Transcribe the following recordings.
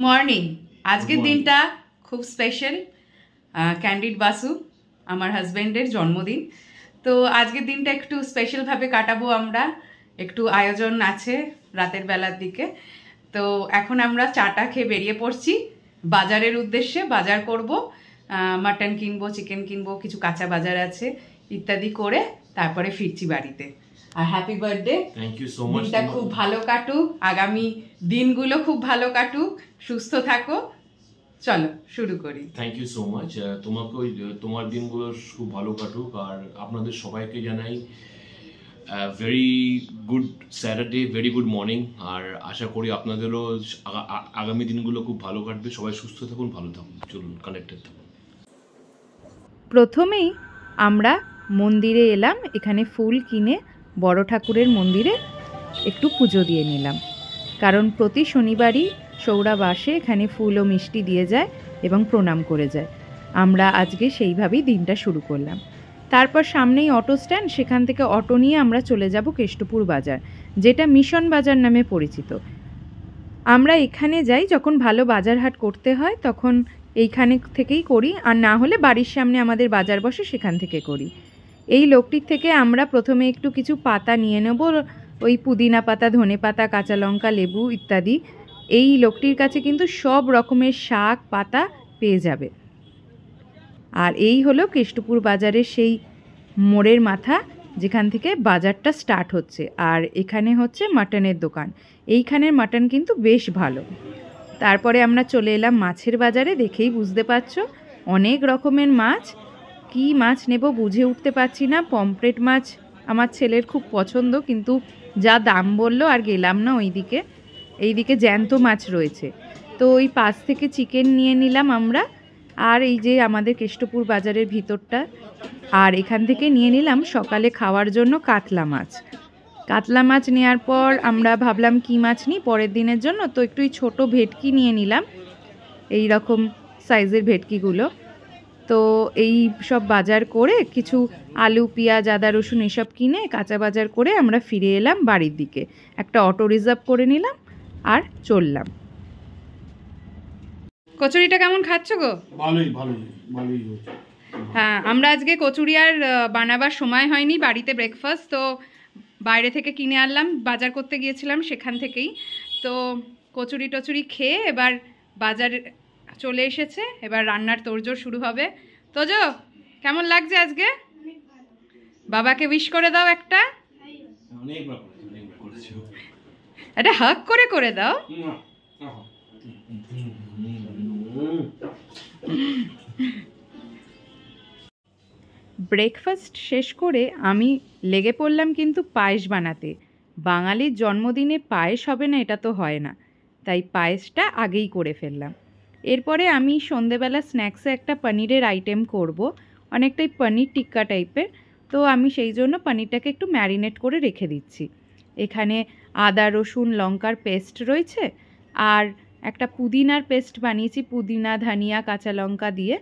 Morning আজকের দিনটা খুব স্পেশাল ক্যান্ডিড বাসু আমার হাজবেন্ডের জন্মদিন। তো আজকের দিনটা একটু স্পেশালভাবে কাটাবো আমরা। একটু আয়োজন আছে রাতের বেলার দিকে। তো এখন আমরা চাটা খেয়ে বেরিয়ে পড়ছি। বাজারের উদ্দেশ্যে বাজার করব। মাটন কিনবো চিকেন কিনবো কিছু কাঁচা বাজার আছে ইত্যাদি করে তারপরে ফিরছি বাড়িতে। আর happy birthday thank you so much দিনটা খুব ভালো কাটুক। আগামী দিনগুলো খুব ভালো কাটুক। সুস্থ থাকো। চলো শুরু করি। থ্যাংক ইউ সো মাচ তোমাকে তোমার দিনগুলো খুব ভালো কাটুক। আর আপনাদের সবাইকে জানাই very good Saturday very good morning আর আশা করি আপনাদেরও আগামী দিনগুলো খুব ভালো কাটবে। সবাই সুস্থ থাকুন ভালো থাকুন। চলুন কানেক্টেড থাকুন প্রথমেই আমরা মন্দিরে এলাম। এখানে ফুল কিনে বড় ঠাকুরের মন্দিরে একটু পুজো দিয়ে নিলাম। কারণ প্রতি শনিবারই সৌরভ আসে এখানে ফুল ও মিষ্টি দিয়ে যায় এবং প্রণাম করে যায়। আমরা আজকে সেইভাবেই দিনটা শুরু করলাম। তারপর সামনেই অটো স্ট্যান্ড, সেখান থেকে অটো নিয়ে আমরা চলে যাব কেষ্টপুর বাজার, যেটা মিশন বাজার নামে পরিচিত। আমরা এখানে যাই যখন ভালো বাজার হাট করতে হয়, তখন এইখানে থেকেই করি, আর না হলে বাড়ির সামনে আমাদের বাজার বসে সেখান থেকে করি। এই লোকটির থেকে আমরা প্রথমে একটু কিছু পাতা নিয়ে নেব, ওই পুদিনা পাতা, ধনে পাতা, কাঁচা লঙ্কা, লেবু ইত্যাদি। এই লোকটির কাছে কিন্তু সব রকমের শাক, পাতা পেয়ে যাবে। আর এই হলো কেষ্টপুর বাজারের সেই মোড়ের মাথা, যেখান থেকে বাজারটা স্টার্ট হচ্ছে। আর এখানে হচ্ছে মাটনের দোকান। এইখানের মাটন কিন্তু বেশ ভালো। তারপরে আমরা চলে এলাম মাছের বাজারে, দেখেই বুঝতে পারছ, অনেক রকমের মাছ। কি মাছ নেব বুঝে উঠতে পারছি না। পমফ্রেট মাছ আমার ছেলের খুব পছন্দ, কিন্তু যা দাম বলল আর গেলাম না ওইদিকে। এইদিকে জ্যান্ত মাছ রয়েছে। তো ওই পাশ থেকে চিকেন নিয়ে নিলাম আমরা। আর এই যে আমাদের কেষ্টপুর বাজারের ভিতরটা। আর এখান থেকে নিয়ে নিলাম সকালে খাওয়ার জন্য কাতলা মাছ। কাতলা মাছ নেওয়ার পর আমরা ভাবলাম কি মাছ নিই পরের দিনের জন্য। তো একটু ছোটো ভেটকি নিয়ে নিলাম। এই রকম সাইজের ভেটকিগুলো। তো এই সব বাজার করে কিছু আলু পেঁয়াজ আদা রসুন এসব কিনে কাঁচা বাজার করে আমরা ফিরে এলাম বাড়ির দিকে। একটা অটো রিজার্ভ করে নিলাম আর চললাম। কচুরিটা কেমন খাচ্ছ গো? ভালোই ভালোই ভালোই হ্যাঁ আমরা আজকে কচুরি আর বানাবার সময় হয়নি বাড়িতে ব্রেকফাস্ট তো বাইরে থেকে কিনে আনলাম বাজার করতে গিয়েছিলাম সেখান থেকেই। তো কচুরি টচুরি খেয়ে এবার বাজার চলে এসেছে এবার রান্নার তোড়জোড় শুরু হবে। তোজো কেমন লাগছে আজকে? বাবাকে উইশ করে দাও একটা। একটা হাক করে করে দাও। ব্রেকফাস্ট শেষ করে আমি লেগে পড়লাম কিন্তু পায়েস বানাতে। বাঙালির জন্মদিনে পায়েস হবে না এটা তো হয় না। তাই পায়েসটা আগেই করে ফেললাম। এরপরে আমি সন্ধেবেলা স্ন্যাক্সে একটা পনিরের আইটেম করব। অনেকটাই পনির টিক্কা টাইপের। তো আমি সেই জন্য পনিরটাকে একটু ম্যারিনেট করে রেখে দিচ্ছি। এখানে আদা, রসুন, লঙ্কার পেস্ট রয়েছে। আর একটা পুদিনার পেস্ট বানিয়েছি, পুদিনা, ধনিয়া, কাঁচা লঙ্কা দিয়ে।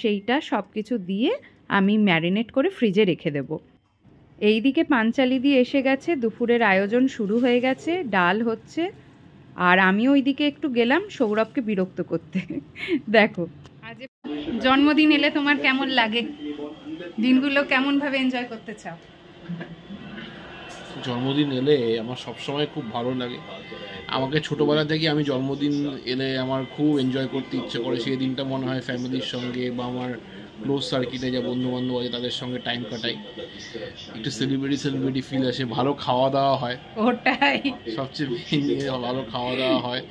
সেইটা সব কিছু দিয়ে আমি ম্যারিনেট করে ফ্রিজে রেখে দেব। এইদিকে পাঞ্চালি দিয়ে এসে গেছে। দুপুরের আয়োজন শুরু হয়ে গেছে। ডাল হচ্ছে। আর আমি ওইদিকে একটু গেলাম সৌরভকে বিরক্ত করতে। দেখো। আজ জন্মদিন এলে তোমার কেমন লাগে? দিনগুলো কেমন ভাবে এনজয় করতে চাও? জন্মদিন এলে আমার সবসময় খুব ভালো লাগে। আমাকে ছোটোবেলা থেকে আমি জন্মদিন এলে আমার খুব এনজয় করতে ইচ্ছে করে। সেই দিনটা মনে হয় ফ্যামিলির সঙ্গে বা আমার ক্লোজ সার্কিটে যা বন্ধু বান্ধব আছে তাদের সঙ্গে টাইম কাটাই। একটু সেলিব্রিটি সেলিব্রিটি ফিল আসে ভালো খাওয়া দাওয়া হয়। ওটাই। সবচেয়ে জিনিস ভালো খাওয়া দাওয়া হয়।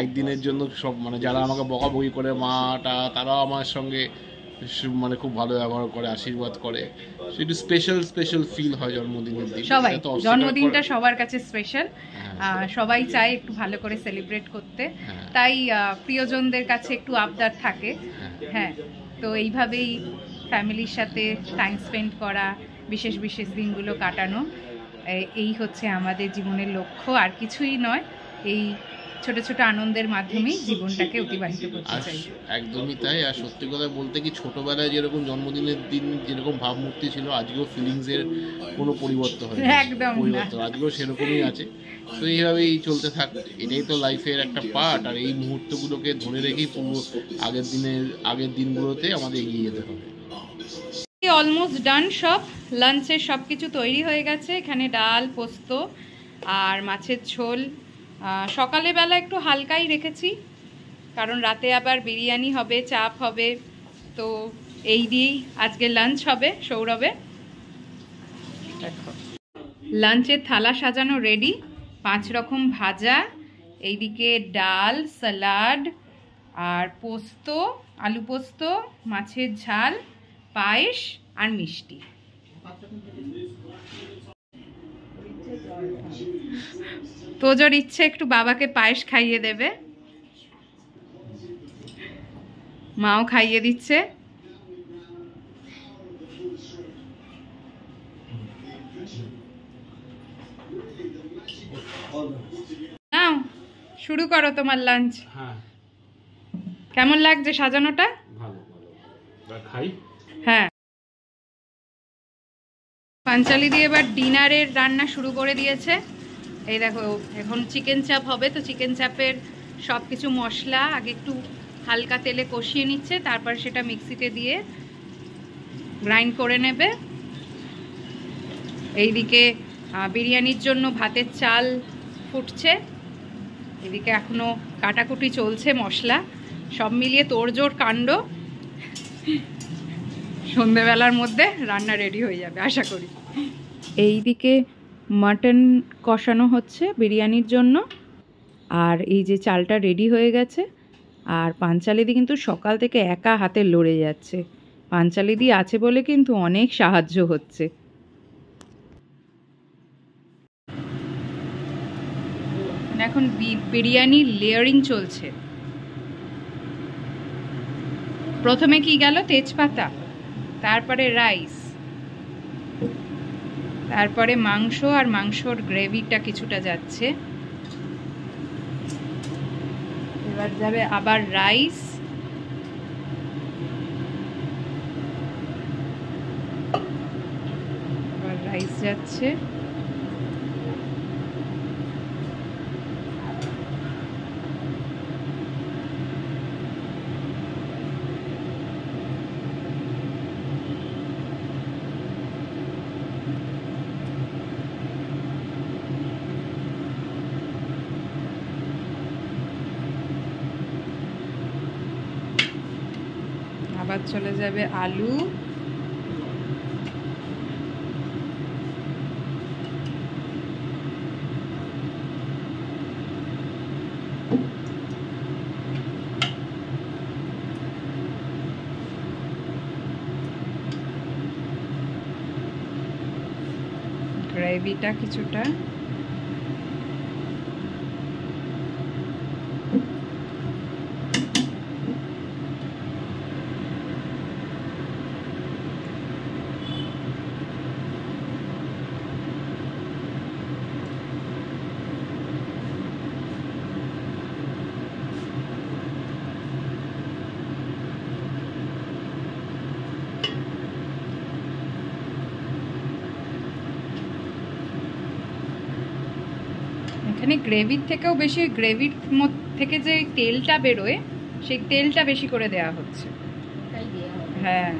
একদিনের জন্য সব মানে যারা আমাকে বকাবকি করে মাটা তারাও আমার সঙ্গে মানে খুব ভালো ব্যবহার করে আশীর্বাদ করে। একটু স্পেশাল স্পেশাল ফিল হয় জন্মদিনের দিন। সবাই জন্মদিনটা সবার কাছে স্পেশাল হ্যাঁ, সবাই চায় একটু ভালো করে সেলিব্রেট করতে। হ্যাঁ, তাই প্রিয়জনদের কাছে একটু আবদার থাকে। হ্যাঁ। তো এইভাবেই ফ্যামিলির সাথে টাইম স্পেন্ড করা, বিশেষ বিশেষ দিনগুলো কাটানো এই হচ্ছে আমাদের জীবনের লক্ষ্য, আর কিছুই নয়। এই ছোট ছোট আনন্দের মাধ্যমেই জীবনটাকে অতিবাহিত করতে চাই। একদমই তাই আর সত্যি কথা বলতে কি ছোটবেলায় যেরকম জন্মদিনের দিন যেরকম ভাবমূর্তি ছিল আজকেও ফিলিংস এর কোনো পরিবর্তন হয় একদম না। পরিবর্তন আজকেও সেরকমই আছে। তো এইভাবেই চলতে থাক এটাই তো লাইফের একটা পার্ট আর এই মুহূর্তগুলোকে ধরে রেখেই পুরো আগের দিনের আগের দিনগুলোতে আমাদের এগিয়ে যেতে হবে। অলমোস্ট ডান সব লাঞ্চের সব কিছু তৈরি হয়ে গেছে এখানে ডাল পোস্ত আর মাছের ঝোল সকালে বেলা একটু হালকাই রেখেছি, কারণ রাতে আবার বিরিয়ানি হবে, চাপ হবে, তো এই দিয়েই আজকে লাঞ্চ হবে সৌরভে। লাঞ্চের থালা সাজানো রেডি পাঁচ রকম ভাজা, এইদিকে ডাল স্যালাড আর পোস্ত, আলু পোস্ত, মাছের ঝাল, পায়েস আর মিষ্টি। তোজোর ইচ্ছে একটু বাবাকে পায়েস খাইয়ে দেবে। মাও খাইয়ে দিচ্ছে। নাও শুরু করো তোমার লাঞ্চ হ্যাঁ। কেমন লাগছে সাজানোটা? ভালো ভালো। খাই। হ্যাঁ। পাঞ্চালি দিয়ে এবার ডিনারের রান্না শুরু করে দিয়েছে। এই দেখো, এখন চিকেন চাপ হবে, তো চিকেন চাপের সব কিছু মশলা, আগে একটু হালকা তেলে কষিয়ে নিচ্ছে, তারপর সেটা মিক্সিতে দিয়ে গ্রাইন্ড করে নেবে। এইদিকে বিরিয়ানির জন্য ভাতের চাল ফুটছে। এদিকে এখনও কাটাকুটি চলছে মশলা। সব মিলিয়ে তোড়জোড় কাণ্ড। সন্ধেবেলার মধ্যে রান্না রেডি হয়ে যাবে আশা করি। এইদিকে মাটন কষানো হচ্ছে বিরিয়ানির জন্য। আর এই যে চালটা রেডি হয়ে গেছে আর পাঞ্চালিদি কিন্তু সকাল থেকে একা হাতে লড়ে যাচ্ছে। পাঞ্চালিদি আছে বলে কিন্তু অনেক সাহায্য হচ্ছে। এখন বি- বিরিয়ানি লেয়ারিং চলছে। প্রথমে কি গেল? তেজপাতা। তারপরে রাইস। তারপরে মাংস আর মাংসর গ্রেভিটা কিছুটা যাচ্ছে। এবার যাবে আবার রাইস। আবার রাইস যাচ্ছে আবার চলে যাবে আলু। গ্রেভিটা কিছুটা এখানে গ্রেভির থেকেও বেশি গ্রেভির থেকে যে তেলটা বেরোয় সেই তেলটা বেশি করে দেওয়া হচ্ছে। হ্যাঁ।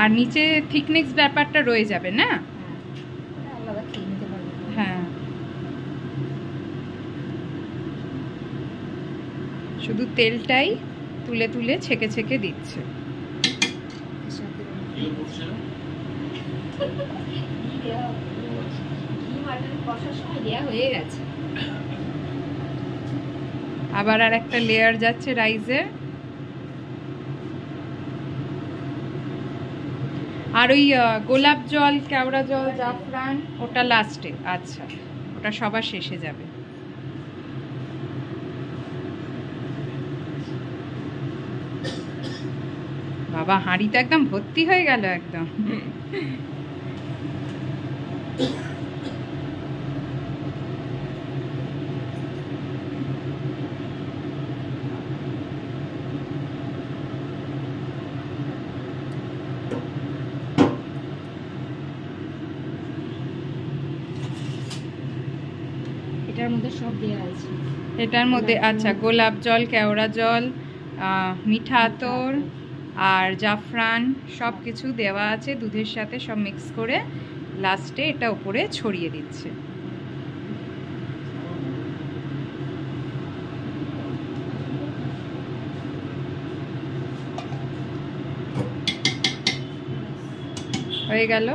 আর নিচে থিকনেস ব্যাপারটা রয়ে যাবে না? হ্যাঁ শুধু তেলটাই তুলে তুলে ছেঁকে ছেঁকে দিচ্ছে। দেওয়া হয়ে গেছে। আবার আর একটা লেয়ার যাচ্ছে রাইসের আর ওই গোলাপ জল, কেওড়া জল, জাফরান, ওটা লাস্টে আচ্ছা ওটা সবার শেষে যাবে। বাবা, হাঁড়িটা একদম ভর্তি হয়ে গেল একদম। এটার মধ্যে সব দেওয়া আছে। এটার মধ্যে আচ্ছা গোলাপ জল কেওড়া জল মিঠা আতর আর জাফরান সব কিছু দেওয়া আছে দুধের সাথে সব মিক্স করে লাস্টে এটা উপরে ছড়িয়ে দিচ্ছে। হয়ে গেল।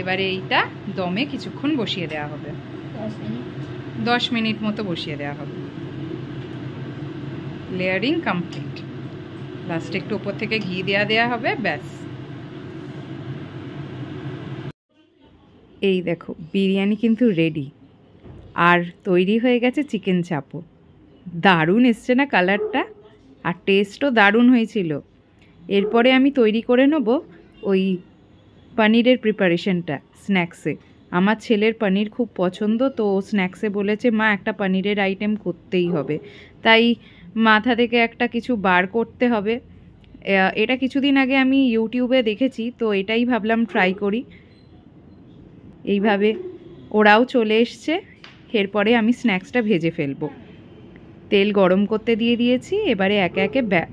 এবারে এইটা দমে কিছুক্ষণ বসিয়ে দেওয়া হবে। দশ মিনিট মতো বসিয়ে দেওয়া হবে। লেয়ারিং কমপ্লিট লাস্টে একটু উপর থেকে ঘি দেওয়া দেওয়া হবে, ব্যাস। এই দেখো, বিরিয়ানি কিন্তু রেডি আর তৈরি হয়ে গেছে চিকেন চাপও দারুণ এসছে না কালারটা আর টেস্টও দারুণ হয়েছিল। এরপরে আমি তৈরি করে নেব ওই পনিরের প্রিপারেশনটা স্ন্যাক্সে আমার ছেলের পনির খুব পছন্দ, তো ও স্ন্যাক্সে বলেছে, মা, একটা পনিরের আইটেম করতেই হবে। তাই মাথা থেকে একটা কিছু বার করতে হবে। এটা কিছুদিন আগে আমি ইউটিউবে দেখেছি, তো এটাই ভাবলাম ট্রাই করি। এইভাবে ওরাও চলে এসছে, এরপরে আমি স্ন্যাক্সটা ভেজে ফেলব। তেল গরম করতে দিয়ে দিয়েছি, এবারে একে একে ব্যা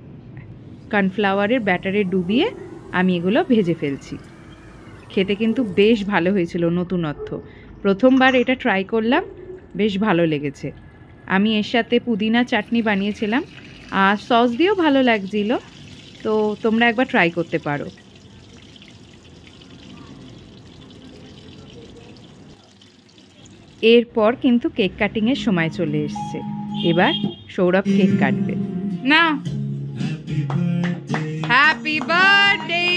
কর্নফ্লাওয়ারের ব্যাটারে ডুবিয়ে আমি এগুলো ভেজে ফেলছি। খেতে কিন্তু বেশ ভালো হয়েছিল নতুনত্ব প্রথমবার এটা ট্রাই করলাম বেশ ভালো লেগেছে। আমি এর সাথে পুদিনা চাটনি বানিয়েছিলাম আর সস দিয়েও ভালো লাগছিল। তো তোমরা একবার ট্রাই করতে পারো। এরপর কিন্তু কেক কাটিংয়ের সময় চলে এসছে। এবার সৌরভ কেক কাটবে। না। Happy birthday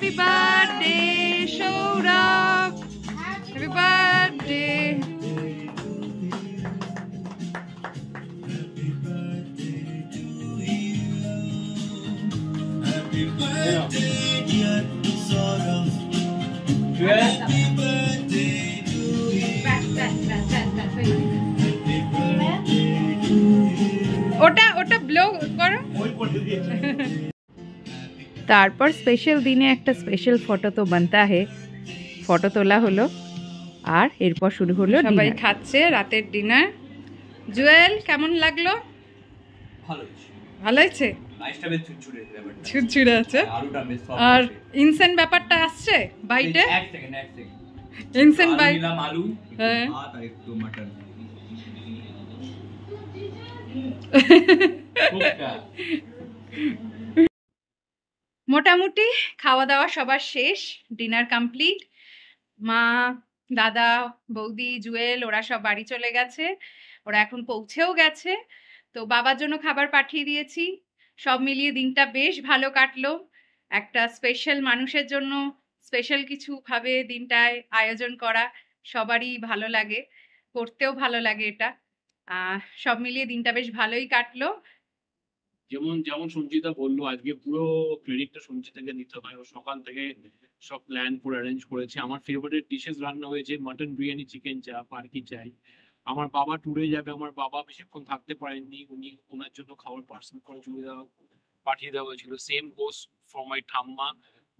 happy birthday Sourav happy birthday ওটা ওটা ব্লো করো। তারপর স্পেশাল দিনে একটা স্পেশাল ফটো তো বানতা হে। ফটো তোলা হলো। আর এরপর শুরু হলো সবাই খাচ্ছে রাতের ডিনার জুয়েল কেমন লাগল? ভালো ভালো হয়েছে? ছুটছুড়ে আছে? soft আর আছে। ইনসেন্ট ব্যাপারটা আসছে বাইটে আলু বাইট নিলাম হ্যাঁ। একটু মাটন মোটামুটি খাওয়া দাওয়া সবার শেষ ডিনার কমপ্লিট মা, দাদা, বৌদি, জুয়েল, ওরা সব বাড়ি চলে গেছে, ওরা এখন পৌঁছেও গেছে। তো বাবার জন্য খাবার পাঠিয়ে দিয়েছি, সব মিলিয়ে দিনটা বেশ ভালো কাটলো। একটা স্পেশাল মানুষের জন্য স্পেশাল কিছু ভাবে দিনটায় আয়োজন করা সবারই ভালো লাগে, করতেও ভালো লাগে এটা। সব মিলিয়ে দিনটা বেশ ভালোই কাটলো। যেমন যেমন সঞ্চিতা বলল, আজকে পুরো ক্রেডিটটা সঞ্চিতাকে নিতে হয়। ও সকাল থেকে সব প্ল্যান করে অ্যারেঞ্জ করেছে। আমার ফেভারিট ডিশেস রান্না হয়েছে মাটন বিরিয়ানি চিকেন চাপ আর কি চাই। আমার বাবা ট্যুরে যাবে, আমার বাবা বেশিক্ষণ থাকতে পারেননি। উনি ওনার জন্য খাবার পার্সেল করে চলে দেওয়া পাঠিয়ে দেওয়া হয়েছিল। সেম গোস ফর মাই ঠাম্মা।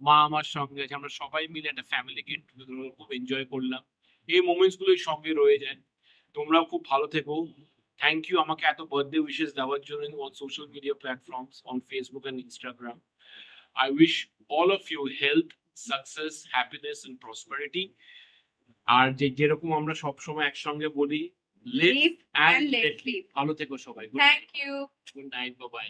মা আমার সঙ্গে আছে। আমরা সবাই মিলে একটা ফ্যামিলি গেট খুব এনজয় করলাম। এই মোমেন্টস গুলোই সঙ্গে রয়ে যায়। তোমরাও খুব ভালো থেকো। থ্যাংক ইউ আমাকে এত বার্থডে উইশেস দেওয়ার জন্য on social media platforms on Facebook and Instagram I wish all of you health success happiness and prosperity আর যে যেরকম আমরা সব সময় একসঙ্গে বলি live Live and and let live ভালো থেকো সবাই। Thank you good night bye